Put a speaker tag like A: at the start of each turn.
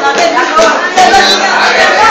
A: Vamos,